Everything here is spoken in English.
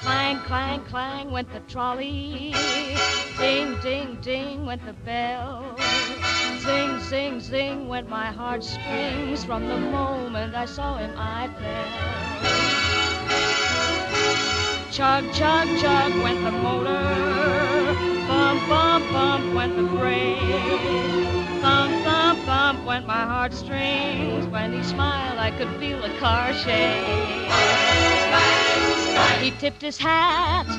Clang, clang, clang went the trolley. Ding, ding, ding went the bell. Zing, zing, zing went my heartstrings. From the moment I saw him, I fell. Chug, chug, chug went the motor. Bump, bump, bump went the brake. Thump, thump, thump went my heartstrings. When he smiled, I could feel the car shake. He tipped his hat